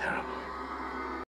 Terrible.